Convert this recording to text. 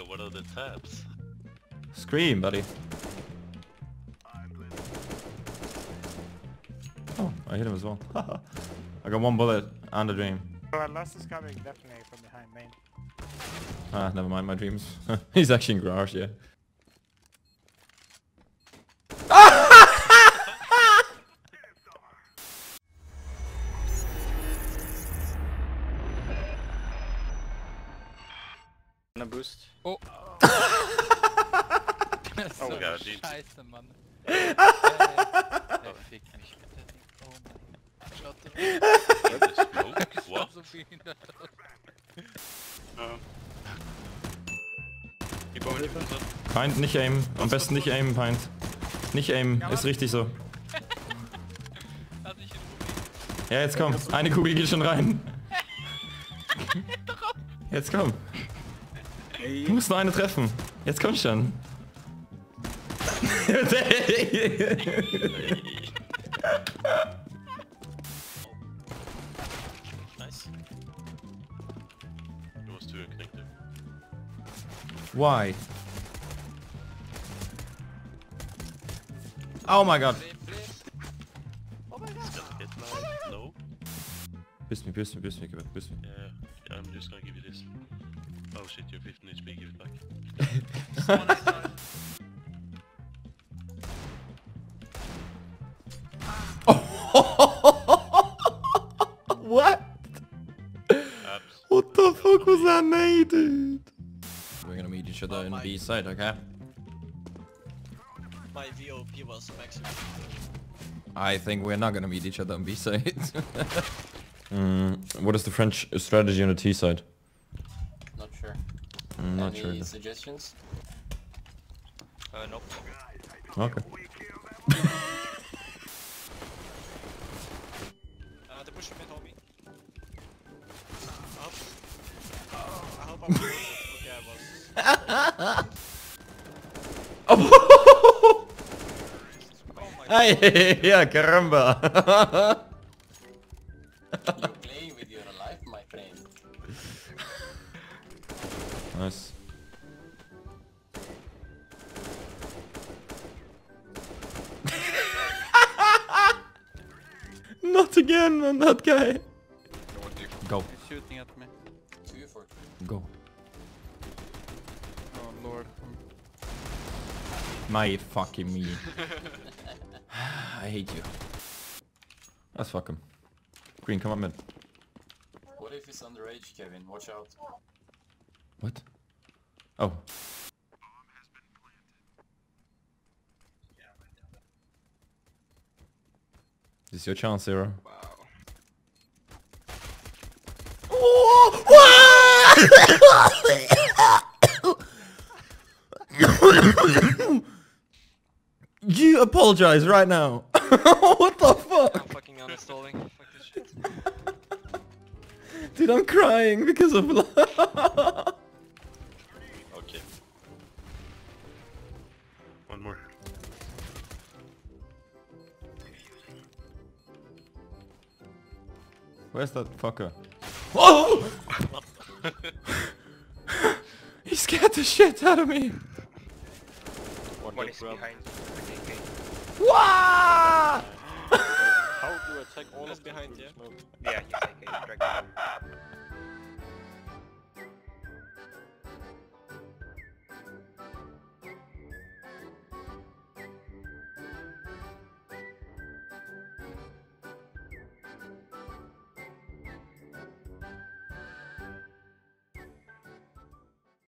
Yeah, what are the tabs? Scream, buddy. Oh, I hit him as well. I got one bullet and a dream. Well, Lust is coming definitely from behind main. Ah, never mind my dreams. He's actually in garage, yeah. einer bist. Oh. so oh ja, die. Scheiße, Mann. Der fickt mich mit. Oh mein. Schaut doch. Schaut so behindert aus. Feind, nicht aimen. Am besten nicht aimen, Feind. Nicht aimen, ist richtig so. Ja, jetzt komm. Eine Kugel geht schon rein. Jetzt komm. Du musst nur eine treffen. Jetzt komm schon. Nice. Du musst Türen knicken. Why? Oh my god. Hit now. No? Boost me, boost me, boost me, give it, boost me. Yeah, yeah, I'm just gonna give you this. Oh shit, you're 15 HP, give it back. what? Abs. What the fuck was that nade, dude? We're gonna meet each other in B side, okay? My VOP was maximum. I think we're not gonna meet each other on B side. mm, what is the French strategy on the T side? Not sure. I'm not Any sure. either. suggestions? Uh, nope. Okay. Uh, the push mid homie. Up. I hope I'm okay, I was. Oh, Oh Ay, yeah, caramba. nice. Not again, man, that guy. Go, He's shooting at me. Go. Oh lord. My fucking me. I hate you. Let's fuck him. Green, come up mid. What if he's underage, Kevin? Watch out. What? Oh. This is your chance, Zero. you apologize right now. what the fuck? I'm fucking uninstalling. Fuck this shit. Dude, I'm crying because of love. Where's that fucker? Oh! he scared the shit out of me. One is behind. Okay, okay. Wah! How do I check all is behind here? Yeah, he's like a dragon.